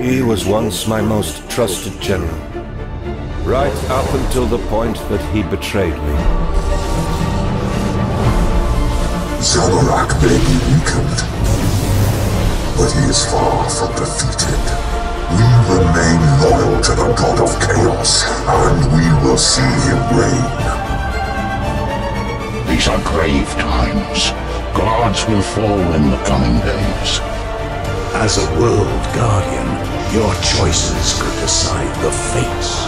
He was once my most trusted general. Right up until the point that he betrayed me. Zamorak may be weakened, but he is far from defeated. We remain loyal to the God of Chaos, and we will see him reign. These are grave times. Gods will fall in the coming days. As a world guardian, your choices could decide the fates